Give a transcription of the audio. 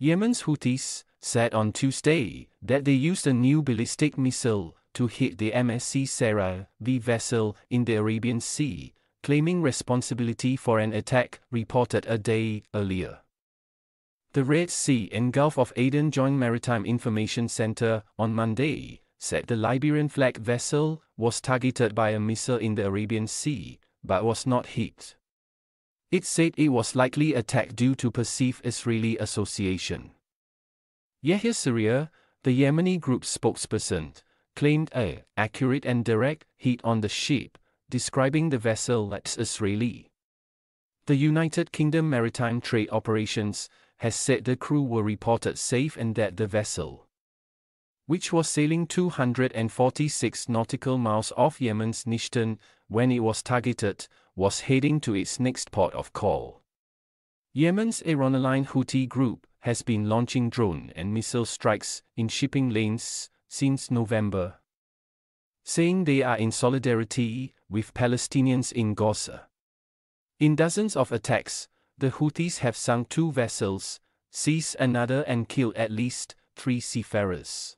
Yemen's Houthis said on Tuesday that they used a new ballistic missile to hit the MSC Sarah V vessel in the Arabian Sea, claiming responsibility for an attack reported a day earlier. The Red Sea and Gulf of Aden Joint Maritime Information Center, on Monday, said the Liberian flag vessel was targeted by a missile in the Arabian Sea, but was not hit. It said it was likely attack due to perceived Israeli association. Yahya Saree, the Yemeni group's spokesperson, claimed a accurate and direct hit on the ship, describing the vessel as Israeli. The United Kingdom Maritime Trade Operations has said the crew were reported safe and that the vessel, which was sailing 246 nautical miles off Yemen's Nishtun when it was targeted, was heading to its next port of call. Yemen's Iran-aligned Houthi group has been launching drone and missile strikes in shipping lanes since November, saying they are in solidarity with Palestinians in Gaza. In dozens of attacks, the Houthis have sunk two vessels, seized another and killed at least three seafarers.